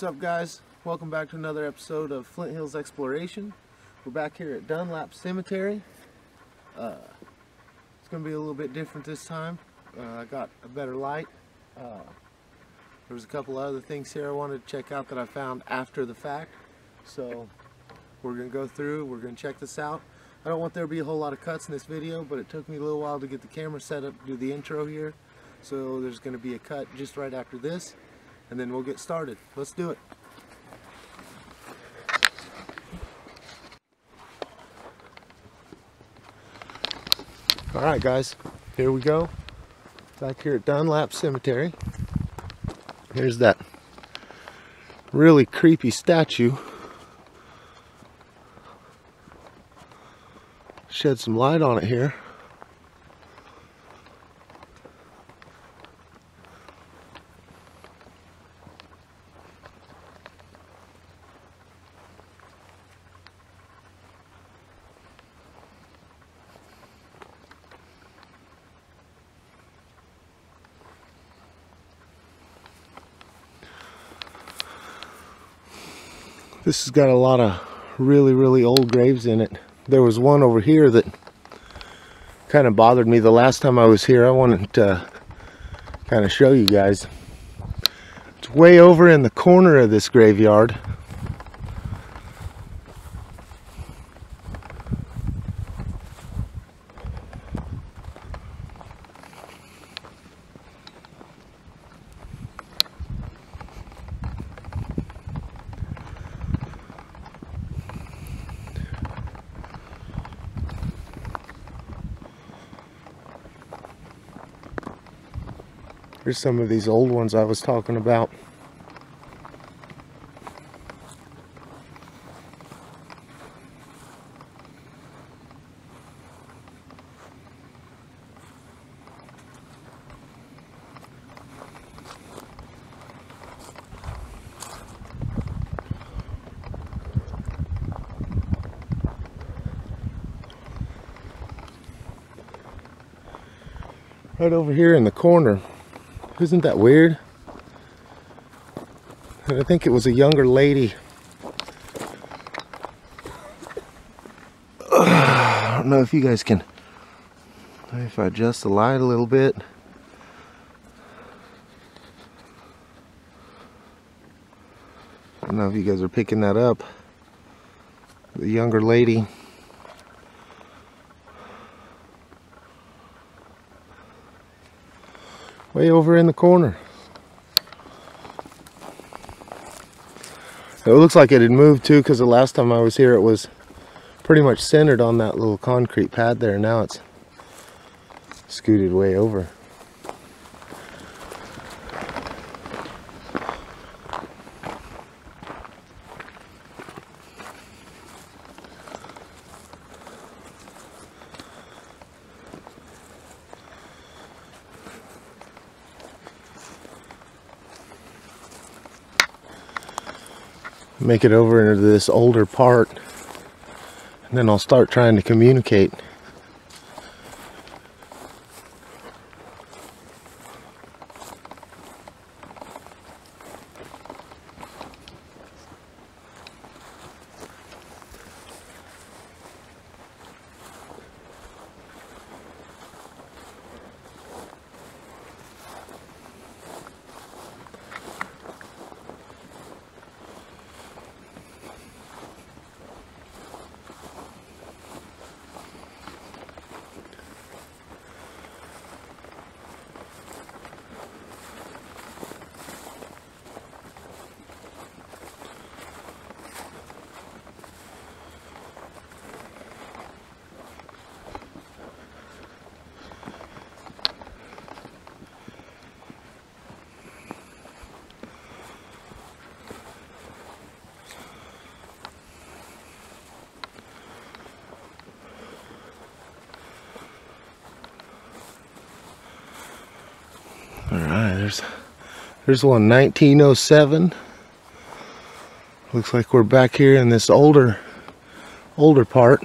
What's up guys? Welcome back to another episode of Flint Hills Exploration. We're back here at Dunlap Cemetery. Uh, it's going to be a little bit different this time. Uh, I got a better light. Uh, there was a couple other things here I wanted to check out that I found after the fact. So we're going to go through, we're going to check this out. I don't want there to be a whole lot of cuts in this video, but it took me a little while to get the camera set up to do the intro here. So there's going to be a cut just right after this and then we'll get started. Let's do it. All right, guys, here we go. Back here at Dunlap Cemetery. Here's that really creepy statue. Shed some light on it here. This has got a lot of really, really old graves in it. There was one over here that kind of bothered me the last time I was here. I wanted to kind of show you guys. It's way over in the corner of this graveyard. Here's some of these old ones I was talking about. Right over here in the corner isn't that weird? And I think it was a younger lady. I don't know if you guys can, if I adjust the light a little bit. I don't know if you guys are picking that up. The younger lady. Way over in the corner. It looks like it had moved too because the last time I was here it was pretty much centered on that little concrete pad there. Now it's scooted way over. Make it over into this older part. And then I'll start trying to communicate right, there's there's one 1907. Looks like we're back here in this older older part.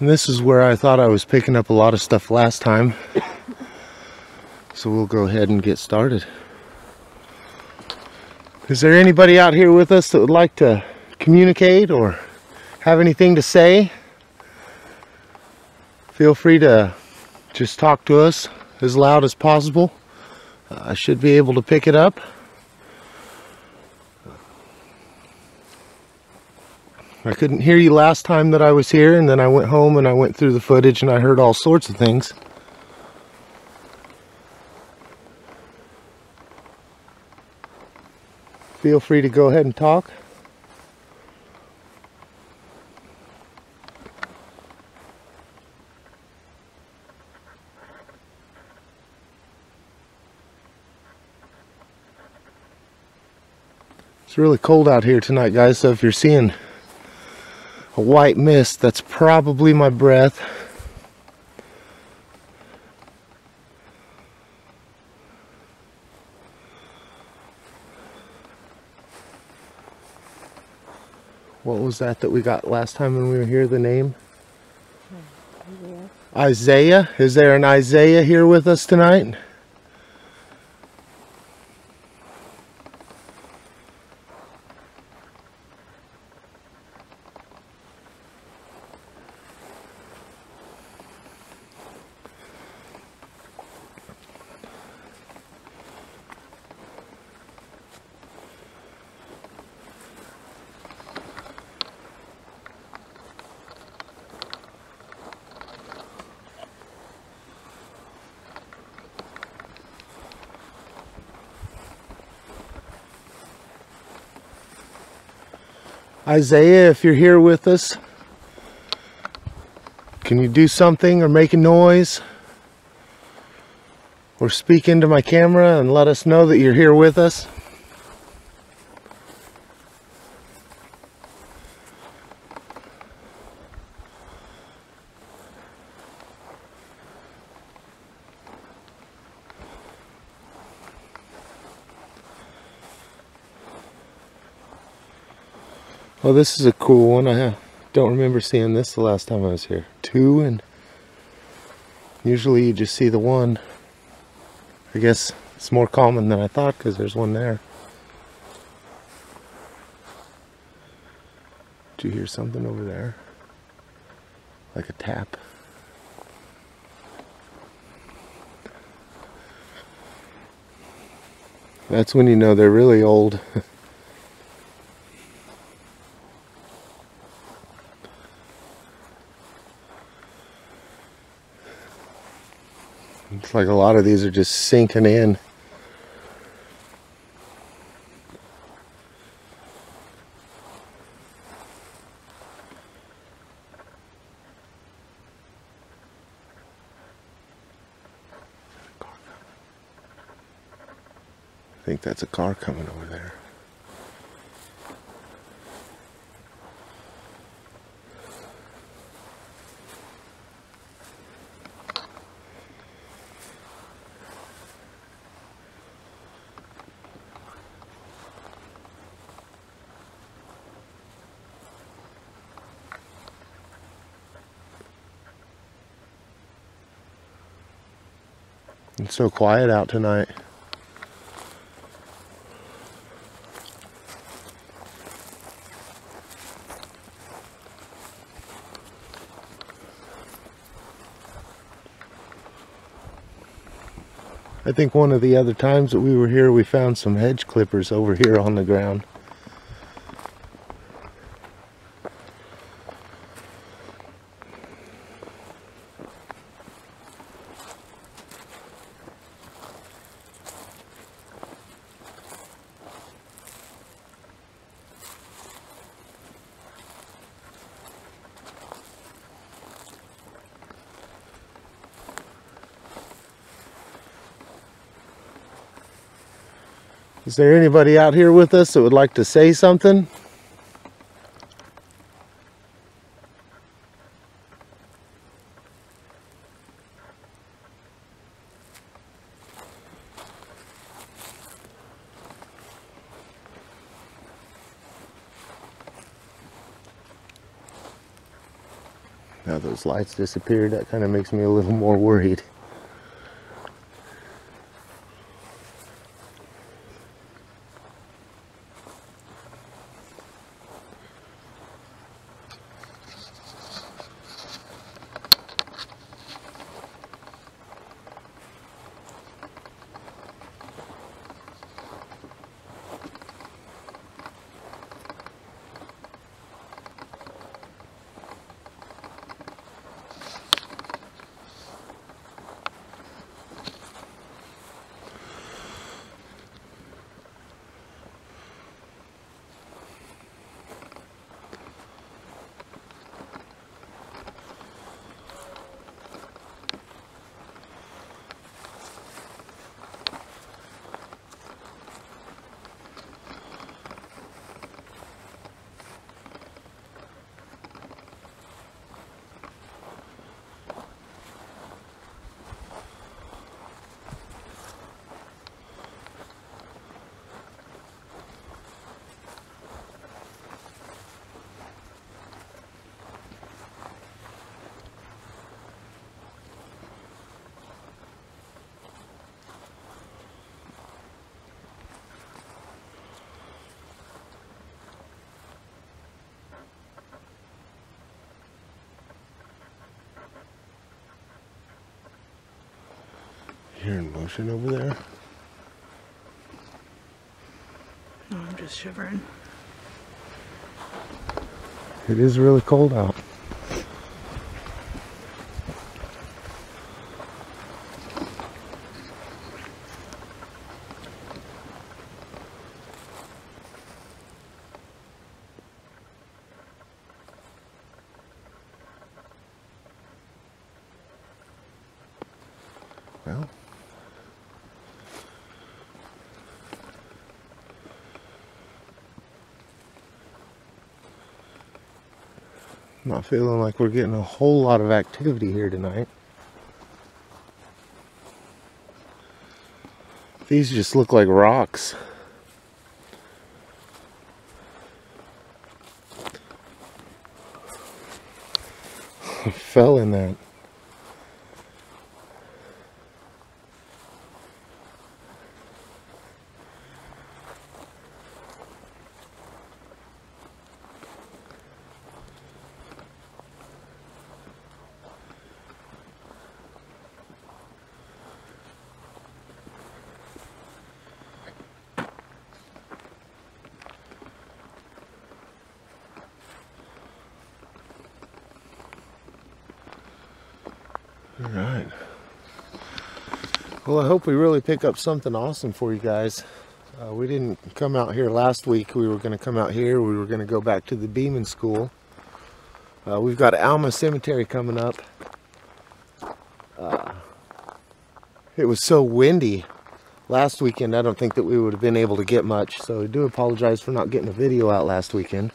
And this is where I thought I was picking up a lot of stuff last time. So we'll go ahead and get started. Is there anybody out here with us that would like to communicate or have anything to say? Feel free to just talk to us as loud as possible. I should be able to pick it up. I couldn't hear you last time that I was here, and then I went home and I went through the footage and I heard all sorts of things. Feel free to go ahead and talk. It's really cold out here tonight, guys, so if you're seeing a white mist, that's probably my breath. What was that that we got last time when we were here, the name? Hmm. Isaiah. Is there an Isaiah here with us tonight? Isaiah, if you're here with us, can you do something or make a noise? Or speak into my camera and let us know that you're here with us? Well, this is a cool one. I uh, don't remember seeing this the last time I was here. Two, and usually you just see the one. I guess it's more common than I thought because there's one there. Do you hear something over there? Like a tap. That's when you know they're really old. It's like a lot of these are just sinking in. I think that's a car coming over there. It's so quiet out tonight. I think one of the other times that we were here, we found some hedge clippers over here on the ground. Is there anybody out here with us that would like to say something? Now those lights disappeared, that kind of makes me a little more worried. Hearing motion over there. No, I'm just shivering. It is really cold out. Well, not feeling like we're getting a whole lot of activity here tonight. These just look like rocks. fell in that. All right. Well, I hope we really pick up something awesome for you guys. Uh, we didn't come out here last week. We were going to come out here. We were going to go back to the Beeman School. Uh, we've got Alma Cemetery coming up. Uh, it was so windy last weekend. I don't think that we would have been able to get much. So I do apologize for not getting a video out last weekend.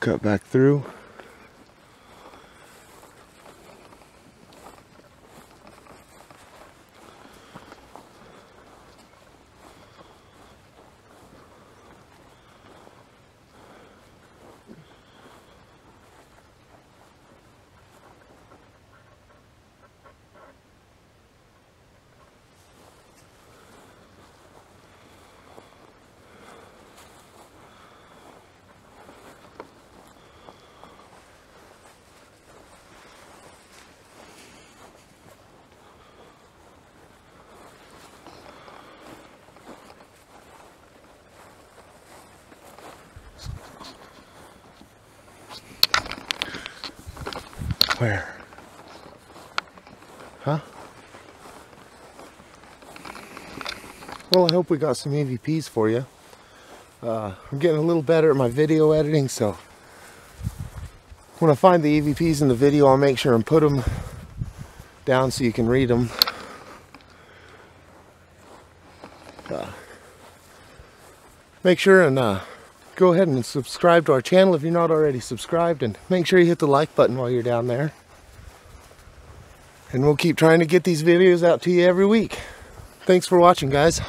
Cut back through. Huh? Well, I hope we got some EVPs for you. Uh, I'm getting a little better at my video editing, so when I find the EVPs in the video, I'll make sure and put them down so you can read them. Uh, make sure and uh, go ahead and subscribe to our channel if you're not already subscribed and make sure you hit the like button while you're down there. And we'll keep trying to get these videos out to you every week. Thanks for watching guys.